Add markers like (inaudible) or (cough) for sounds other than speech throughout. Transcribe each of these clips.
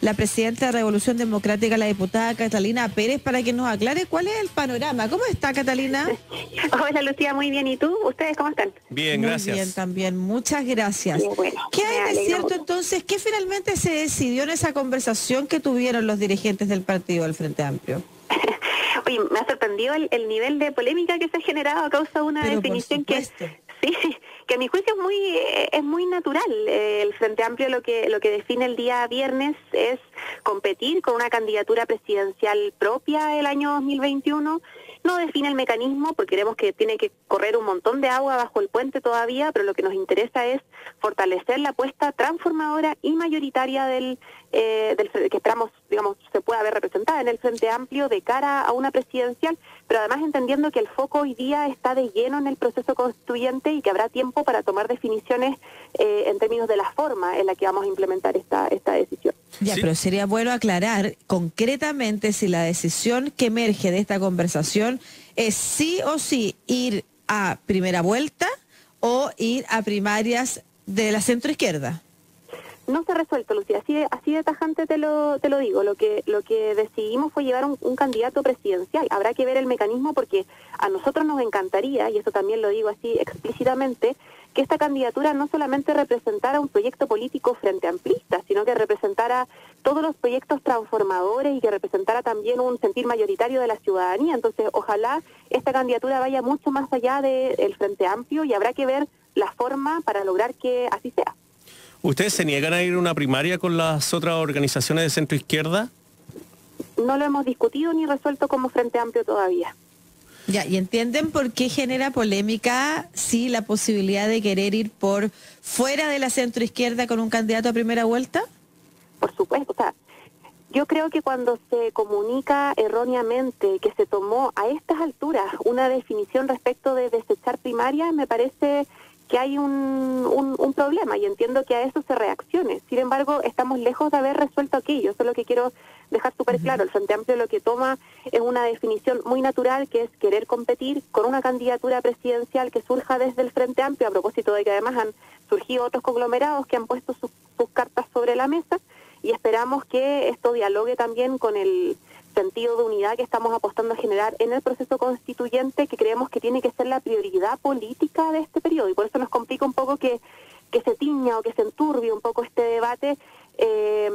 la presidenta de Revolución Democrática, la diputada Catalina Pérez, para que nos aclare cuál es el panorama. ¿Cómo está, Catalina? (laughs) Hola, Lucía, muy bien. ¿Y tú? ¿Ustedes cómo están? Bien, Muy gracias. bien, también. Muchas gracias. Qué bueno, ¿Qué me hay de cierto mucho. entonces? ¿Qué finalmente se decidió en esa conversación que tuvieron los dirigentes del partido del Frente Amplio? (laughs) Oye, me ha sorprendido el, el nivel de polémica que se ha generado a causa de una Pero definición que. Sí, (laughs) que a mi juicio es muy es muy natural. Eh, El Frente Amplio lo que lo que define el día viernes es competir con una candidatura presidencial propia el año 2021. No define el mecanismo porque creemos que tiene que correr un montón de agua bajo el puente todavía, pero lo que nos interesa es fortalecer la apuesta transformadora y mayoritaria del, eh, del que esperamos, digamos, se pueda ver representada en el Frente Amplio de cara a una presidencial, pero además entendiendo que el foco hoy día está de lleno en el proceso constituyente y que habrá tiempo para tomar definiciones eh, en términos de la forma en la que vamos a implementar esta, esta decisión. Ya, Sí. pero sería bueno aclarar concretamente si la decisión que emerge de esta conversación es sí o sí ir a primera vuelta o ir a primarias de la centro izquierda. No se ha resuelto, Lucía. Así de, así de tajante te lo, te lo digo. Lo que, lo que decidimos fue llevar un, un candidato presidencial. Habrá que ver el mecanismo porque a nosotros nos encantaría, y eso también lo digo así explícitamente, que esta candidatura no solamente representara un proyecto político frente amplista, sino que representara todos los proyectos transformadores y que representara también un sentir mayoritario de la ciudadanía. Entonces, ojalá esta candidatura vaya mucho más allá del Frente Amplio y habrá que ver la forma para lograr que así sea. ¿Ustedes se niegan a ir a una primaria con las otras organizaciones de centro izquierda? no lo hemos discutido ni resuelto como Frente Amplio todavía. Ya, ¿y entienden por qué genera polémica si la posibilidad de querer ir por fuera de la centro izquierda con un candidato a primera vuelta? Por supuesto, o sea, yo creo que cuando se comunica erróneamente que se tomó a estas alturas una definición respecto de desechar primaria, me parece que hay un, un, un problema y entiendo que a eso se reaccione. Sin embargo, estamos lejos de haber resuelto aquello. Eso es lo que quiero dejar súper claro. El Frente Amplio lo que toma es una definición muy natural, que es querer competir con una candidatura presidencial que surja desde el Frente Amplio, a propósito de que además han surgido otros conglomerados que han puesto sus, sus cartas sobre la mesa y esperamos que esto dialogue también con el sentido de unidad que estamos apostando a generar en el proceso constituyente, que creemos que tiene que ser la prioridad política de este periodo. Y por eso nos complica un poco que, que se tiña o que se enturbie un poco este debate eh,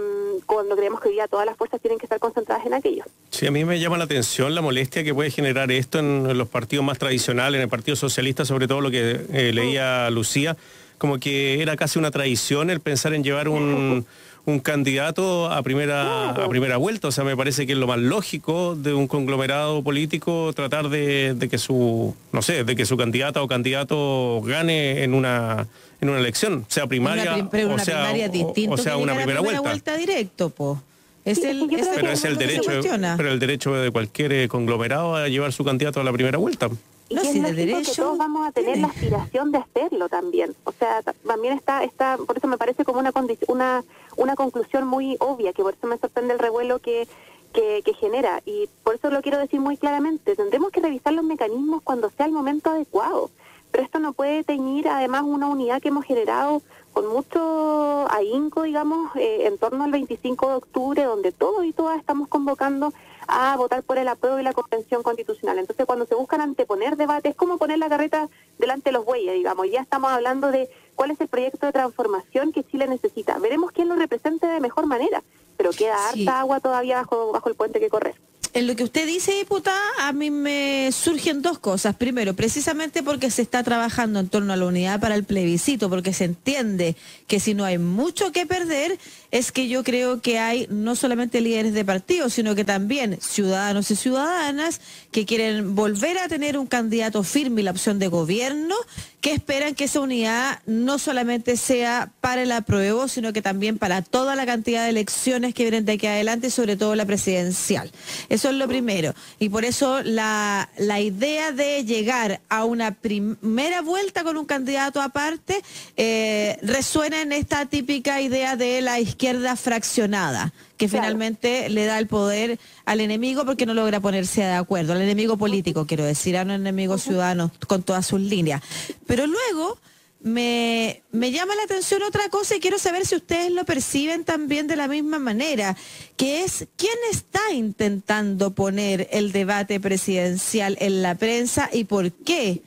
cuando creemos que hoy día todas las fuerzas tienen que estar concentradas en aquello. Sí, a mí me llama la atención la molestia que puede generar esto en los partidos más tradicionales, en el Partido Socialista, sobre todo lo que eh, leía Lucía, como que era casi una tradición el pensar en llevar un, un candidato a primera, a primera vuelta. O sea, me parece que es lo más lógico de un conglomerado político tratar de, de que su, no sé, de que su candidata o candidato gane en una en una elección, sea primaria Una prim- o una sea, primaria o- distinto o sea una primera vuelta. directo, po. Es el, Pero es el derecho, pero el derecho de cualquier eh, conglomerado a llevar su candidato a la primera vuelta. Y No, que si es de derecho que todos vamos a tener tiene. la aspiración de hacerlo también. O sea, ta- también está, está, por eso me parece como una una, una conclusión muy obvia, que por eso me sorprende el revuelo que, que, que genera. Y por eso lo quiero decir muy claramente, tendremos que revisar los mecanismos cuando sea el momento adecuado. Pero esto no puede teñir además una unidad que hemos generado con mucho ahínco, digamos, eh, en torno al 25 de octubre, donde todos y todas estamos convocando a votar por el apruebo y la convención constitucional. Entonces, cuando se buscan anteponer debates, es como poner la carreta delante de los bueyes, digamos. Ya estamos hablando de cuál es el proyecto de transformación que Chile necesita. Veremos quién lo represente de mejor manera, pero queda Sí. harta agua todavía bajo, bajo el puente que correr. En lo que usted dice, diputada, a mí me surgen dos cosas. Primero, precisamente porque se está trabajando en torno a la unidad para el plebiscito, porque se entiende que si no hay mucho que perder, es que yo creo que hay no solamente líderes de partidos, sino que también ciudadanos y ciudadanas que quieren volver a tener un candidato firme y la opción de gobierno, que esperan que esa unidad no solamente sea para el apruebo, sino que también para toda la cantidad de elecciones que vienen de aquí adelante, sobre todo la presidencial. Eso es lo primero. Y por eso la, la idea de llegar a una primera vuelta con un candidato aparte eh, resuena en esta típica idea de la izquierda fraccionada que Claro. finalmente le da el poder al enemigo porque no logra ponerse de acuerdo, al enemigo político, quiero decir, a un enemigo ciudadano con todas sus líneas. Pero luego me, me llama la atención otra cosa y quiero saber si ustedes lo perciben también de la misma manera, que es quién está intentando poner el debate presidencial en la prensa y por qué.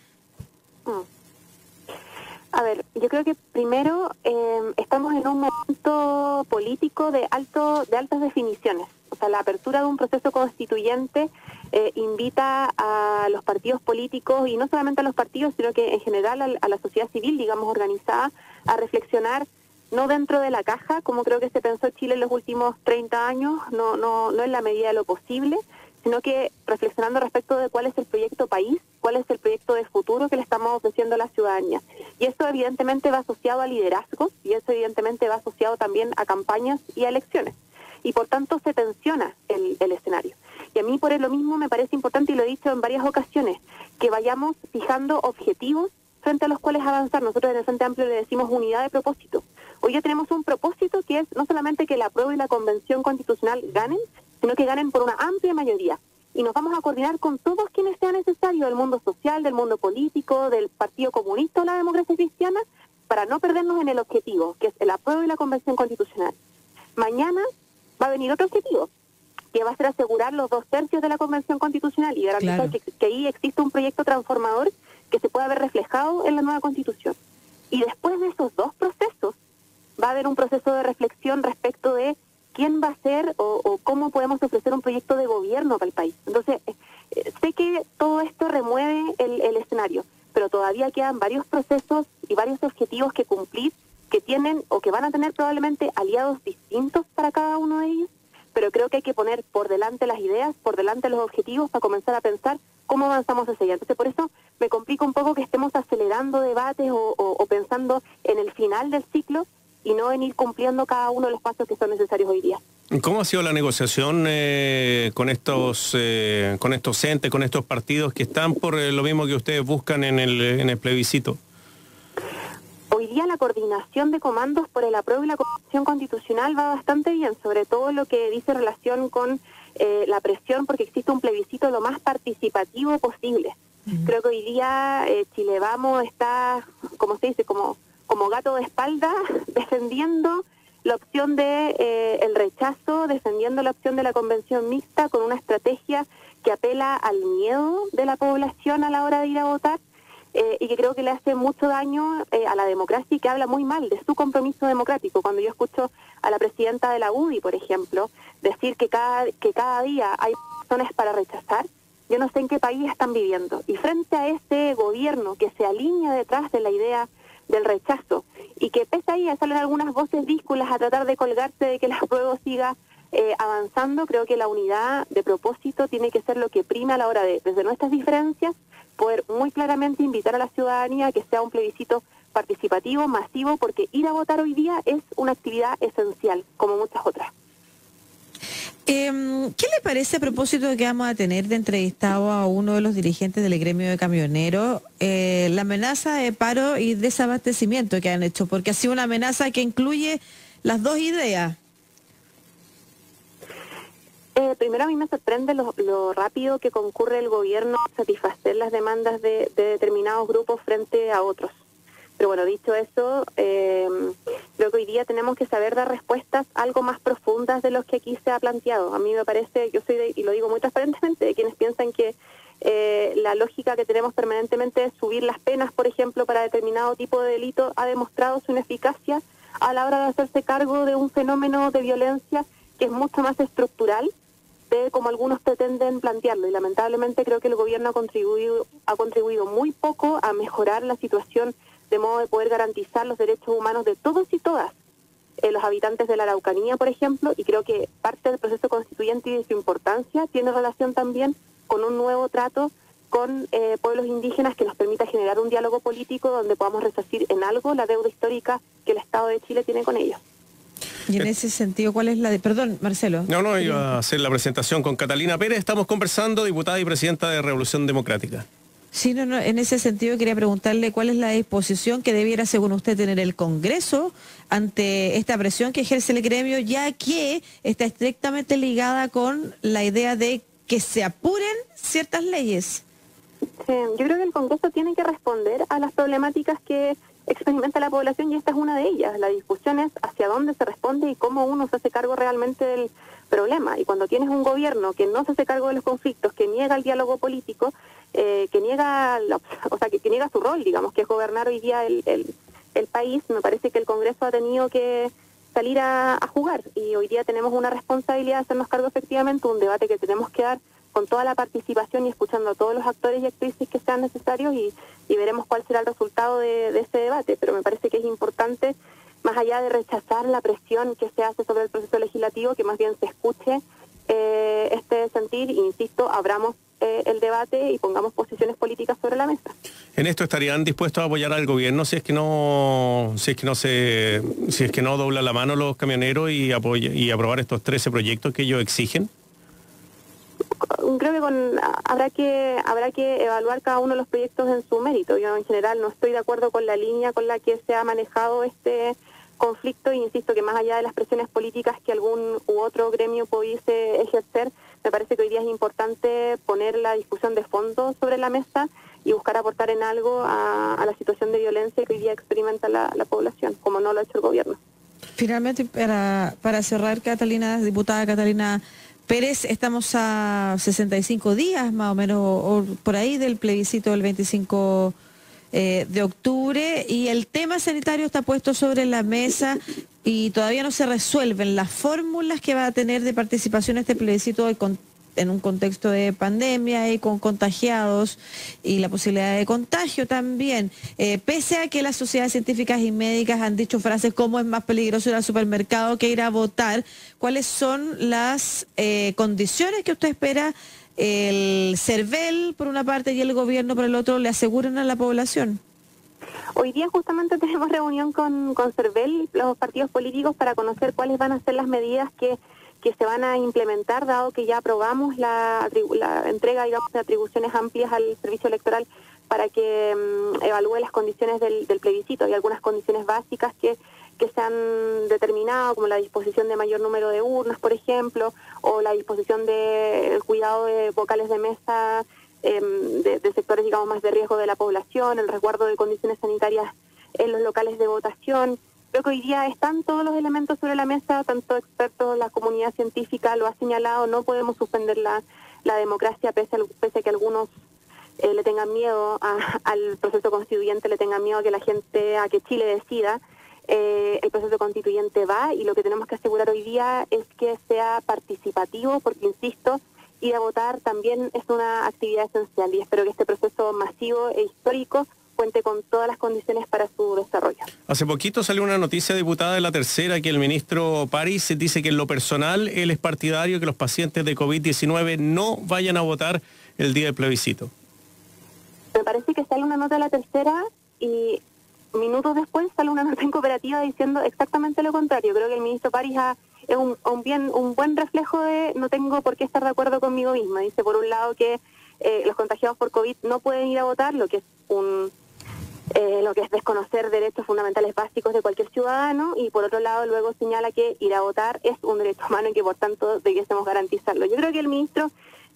Mm. A ver, yo creo que primero em, estamos en un momento político de alto de altas definiciones. O sea, la apertura de un proceso constituyente eh, invita a los partidos políticos y no solamente a los partidos, sino que en general a, la sociedad civil, digamos, organizada, a reflexionar no dentro de la caja, como creo que se pensó Chile en los últimos 30 años, no, no, no en la medida de lo posible, sino que reflexionando respecto de cuál es el proyecto país, cuál es el proyecto de futuro que le estamos ofreciendo a la ciudadanía. Y eso evidentemente va asociado a liderazgos y eso evidentemente va asociado también a campañas y a elecciones. Y por tanto se tensiona el, escenario. Y a mí por lo mismo me parece importante, y lo he dicho en varias ocasiones, que vayamos fijando objetivos frente a los cuales avanzar. Nosotros en el Frente Amplio le decimos unidad de propósito. Hoy ya tenemos un propósito que es no solamente que la prueba y la convención constitucional ganen, sino que ganen por una amplia mayoría. Y nos vamos a coordinar con todos quienes sea necesario del mundo social, del mundo político, del Partido Comunista o la democracia cristiana, para no perdernos en el objetivo, que es el apruebo y la convención constitucional. Mañana va a venir otro objetivo, que va a ser asegurar los dos tercios de la convención constitucional y garantizar que, que ahí existe un proyecto transformador que se pueda ver reflejado en la nueva constitución. Y después de esos dos procesos, va a haber un proceso de reflexión respecto de quién va a ser o, cómo podemos ofrecer un proyecto de gobierno para el país. Entonces, eh, eh, sé que todo esto remueve el, escenario, pero todavía quedan varios procesos y varios objetivos que cumplir que tienen o que van a tener probablemente aliados distintos para cada uno de ellos, pero creo que hay que poner por delante las ideas, por delante los objetivos para comenzar a pensar cómo avanzamos hacia allá. Entonces, por eso me complica un poco que estemos acelerando debates o pensando en el final del ciclo, y no en ir cumpliendo cada uno de los pasos que son necesarios hoy día. ¿Cómo ha sido la negociación eh, con estos eh, con estos entes, con estos partidos que están por eh, lo mismo que ustedes buscan en el, en el plebiscito? Hoy día la coordinación de comandos por el apruebo y la Constitución Constitucional va bastante bien, sobre todo lo que dice relación con la presión porque existe un plebiscito lo más participativo posible. Creo que hoy día Chile Vamos está, como se dice, como como gato de espalda (laughs) defendiendo la opción de eh, el rechazo, defendiendo la opción de la convención mixta con una estrategia que apela al miedo de la población a la hora de ir a votar eh, y que creo que le hace mucho daño eh, a la democracia y que habla muy mal de su compromiso democrático. Cuando yo escucho a la presidenta de la UDI, por ejemplo, decir que cada, que cada día hay razones para rechazar, yo no sé en qué país están viviendo. Y frente a ese gobierno que se alinea detrás de la idea del rechazo y que pese a ahí salen algunas voces dísculas a tratar de colgarse de que la prueba siga eh, avanzando, creo que la unidad de propósito tiene que ser lo que prima a la hora de, desde nuestras diferencias, poder muy claramente invitar a la ciudadanía a que sea un plebiscito participativo, masivo, porque ir a votar hoy día es una actividad esencial, como muchas otras. Em, ¿Qué le parece a propósito de que vamos a tener de entrevistado a uno de los dirigentes del gremio de camioneros eh, la amenaza de paro y desabastecimiento que han hecho? Porque ha sido una amenaza que incluye las dos ideas. Eh, primero a mí me sorprende lo, rápido que concurre el gobierno a satisfacer las demandas de determinados grupos frente a otros. Pero bueno, dicho eso, eh, creo que hoy día tenemos que saber dar respuestas algo más profundas de los que aquí se ha planteado. A mí me parece, yo soy, y lo digo muy transparentemente, de quienes piensan que eh, la lógica que tenemos permanentemente de subir las penas, por ejemplo, para determinado tipo de delito, ha demostrado su ineficacia a la hora de hacerse cargo de un fenómeno de violencia que es mucho más estructural de como algunos pretenden plantearlo. Y lamentablemente creo que el gobierno ha contribuido, ha contribuido muy poco a mejorar la situación de modo de poder garantizar los derechos humanos de todos y todas eh, los habitantes de la Araucanía, por ejemplo, y creo que parte del proceso constituyente y de su importancia tiene relación también con un nuevo trato con eh, pueblos indígenas que nos permita generar un diálogo político donde podamos resarcir en algo la deuda histórica que el Estado de Chile tiene con ellos. Y en ese sentido, ¿cuál es la de... Perdón, Marcelo. No, no, iba a hacer la presentación con Catalina Pérez. Estamos conversando, diputada y presidenta de Revolución Democrática. Sí, no, no, en ese sentido quería preguntarle cuál es la disposición que debiera, según usted, tener el Congreso ante esta presión que ejerce el gremio, ya que está estrictamente ligada con la idea de que se apuren ciertas leyes. yo creo que el Congreso tiene que responder a las problemáticas que experimenta la población y esta es una de ellas. La discusión es hacia dónde se responde y cómo uno se hace cargo realmente del problema. Y cuando tienes un gobierno que no se hace cargo de los conflictos, que niega el diálogo político, eh, que niega o sea, que, niega su rol, digamos, que es gobernar hoy día el, el, país, me parece que el Congreso ha tenido que salir a, jugar y hoy día tenemos una responsabilidad de hacernos cargo efectivamente, un debate que tenemos que dar con toda la participación y escuchando a todos los actores y actrices que sean necesarios y, veremos cuál será el resultado de, ese debate. Pero me parece que es importante, más allá de rechazar la presión que se hace sobre el proceso legislativo, que más bien se escuche eh, este sentir, insisto, abramos eh, el debate y pongamos posiciones políticas sobre la mesa. En esto estarían dispuestos a apoyar al gobierno si es que no, si es que no se, si es que no dobla la mano los camioneros y apoya, y aprobar estos 13 proyectos que ellos exigen creo que con, habrá que habrá que evaluar cada uno de los proyectos en su mérito. Yo en general no estoy de acuerdo con la línea con la que se ha manejado este conflicto e insisto que más allá de las presiones políticas que algún u otro gremio pudiese ejercer, me parece que hoy día es importante poner la discusión de fondo sobre la mesa y buscar aportar en algo a, la situación de violencia que hoy día experimenta la, la población, como no lo ha hecho el gobierno. Finalmente, para cerrar, Catalina, diputada Catalina Pérez, estamos a 65 días más o menos, por ahí del plebiscito del 25 eh, de octubre y el tema sanitario está puesto sobre la mesa y todavía no se resuelven las fórmulas que va a tener de participación este plebiscito con en un contexto de pandemia y con contagiados y la posibilidad de contagio también. Eh, pese a que las sociedades científicas y médicas han dicho frases como es más peligroso ir al supermercado que ir a votar, ¿cuáles son las eh, condiciones que usted espera el CERVEL por una parte y el gobierno por el otro le aseguren a la población? Hoy día justamente (laughs) tenemos reunión con, con CERVEL, los partidos políticos, para conocer cuáles van a ser las medidas que que se van a implementar, dado que ya aprobamos la, entrega digamos, de atribuciones amplias al servicio electoral para que mm, evalúe las condiciones del, plebiscito. Hay algunas condiciones básicas que, que se han determinado, como la disposición de mayor número de urnas, por ejemplo, o la disposición del cuidado de vocales de mesa em, de, de sectores, digamos, más de riesgo de la población, el resguardo de condiciones sanitarias en los locales de votación, Creo que hoy día están todos los elementos sobre la mesa, tanto expertos, la comunidad científica lo ha señalado, no podemos suspender la, la democracia pese a, pese que algunos eh, le tengan miedo al proceso constituyente, le tengan miedo a que la gente, a que Chile decida. Eh, el proceso constituyente va y lo que tenemos que asegurar hoy día es que sea participativo, porque insisto, ir a votar también es una actividad esencial y espero que este proceso masivo e histórico cuente con todas las condiciones para su. Hace poquito salió una noticia diputada de la tercera que el ministro París dice que en lo personal él es partidario que los pacientes de COVID-19 no vayan a votar el día del plebiscito. Me parece que sale una nota de la tercera y minutos después sale una (laughs) nota en cooperativa diciendo exactamente lo contrario. Creo que el ministro París es un, bien, un buen reflejo de no tengo por qué estar de acuerdo conmigo misma. Dice por un lado que eh, los contagiados por COVID no pueden ir a votar, lo que es un eh, lo que es desconocer derechos fundamentales básicos de cualquier ciudadano y por otro lado luego señala que ir a votar es un derecho humano y que por tanto debiésemos garantizarlo. Yo creo que el ministro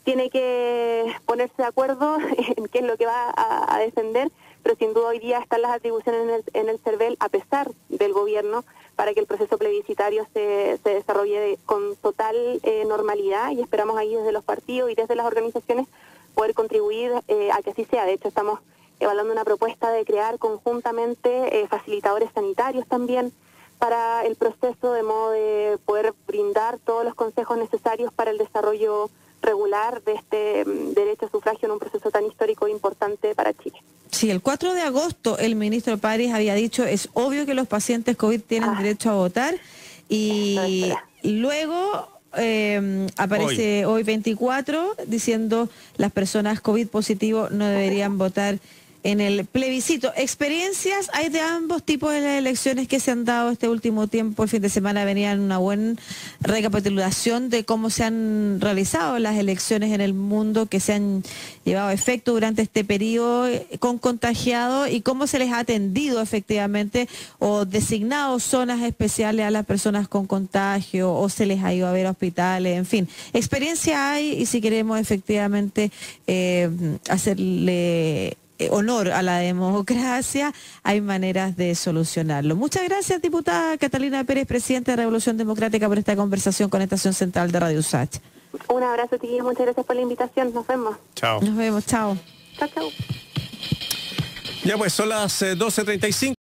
tiene que ponerse de acuerdo (laughs) en qué es lo que va a, defender, pero sin duda hoy día están las atribuciones en el, en el CERVEL a pesar del gobierno para que el proceso plebiscitario se, se desarrolle con total eh, normalidad y esperamos ahí desde los partidos y desde las organizaciones poder contribuir eh, a que así sea. De hecho, estamos evaluando una propuesta de crear conjuntamente eh, facilitadores sanitarios también para el proceso, de modo de poder brindar todos los consejos necesarios para el desarrollo regular de este mm, derecho a sufragio en un proceso tan histórico e importante para Chile. Sí, el 4 de agosto el ministro París había dicho, es obvio que los pacientes COVID tienen ah. derecho a votar y luego eh, aparece hoy. hoy 24 diciendo las personas COVID positivo no deberían votar en el plebiscito. Experiencias hay de ambos tipos de las elecciones que se han dado este último tiempo. El fin de semana venían una buena recapitulación de cómo se han realizado las elecciones en el mundo que se han llevado a efecto durante este periodo eh, con contagiados y cómo se les ha atendido efectivamente o designado zonas especiales a las personas con contagio o se les ha ido a ver hospitales, en fin. Experiencia hay y si queremos efectivamente eh, hacerle honor a la democracia, hay maneras de solucionarlo. Muchas gracias, diputada Catalina Pérez, presidenta de Revolución Democrática, por esta conversación con Estación Central de Radio Sach. Un abrazo, chiquillos. Muchas gracias por la invitación. Nos vemos. Chao. Nos vemos. Chao. Chao, chao. Ya pues, son las 12.35.